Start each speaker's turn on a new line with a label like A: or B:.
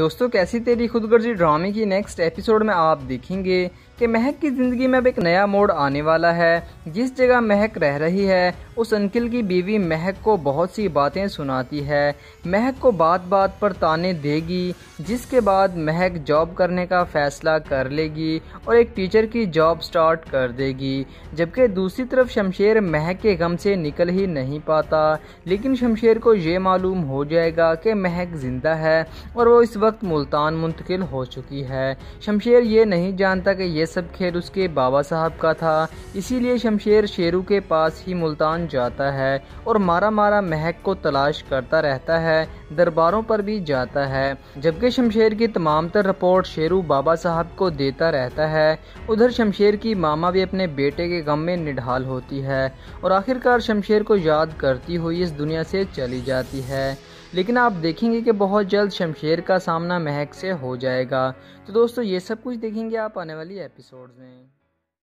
A: दोस्तों, कैसी तेरी खुदगर्जी ड्रामे की नेक्स्ट एपिसोड में आप देखेंगे कि महक की ज़िंदगी में अब एक नया मोड़ आने वाला है। जिस जगह महक रह रही है, उस अंकिल की बीवी महक को बहुत सी बातें सुनाती है। महक को बात बात पर ताने देगी, जिसके बाद महक जॉब करने का फैसला कर लेगी और एक टीचर की जॉब स्टार्ट कर देगी। जबकि दूसरी तरफ़ शमशेर महक के गम से निकल ही नहीं पाता, लेकिन शमशेर को ये मालूम हो जाएगा कि महक ज़िंदा है और वो इस वक्त मुल्तान मुंतकिल हो चुकी है। शमशेर ये नहीं जानता कि यह सब खेल उसके बाबा साहब का था। इसीलिए शमशेर शेरू के पास ही मुल्तान जाता है और मारा मारा महक को तलाश करता रहता है, दरबारों पर भी जाता है। जबकि शमशेर की तमाम तर रिपोर्ट शेरू बाबा साहब को देता रहता है, उधर शमशेर की मामा भी अपने बेटे के गम में निढाल होती है और आखिरकार शमशेर को याद करती हुई इस दुनिया से चली जाती है। लेकिन आप देखेंगे कि बहुत जल्द शमशेर का सामना महक से हो जाएगा। तो दोस्तों, ये सब कुछ देखेंगे आप आने वाली एपिसोड्स में।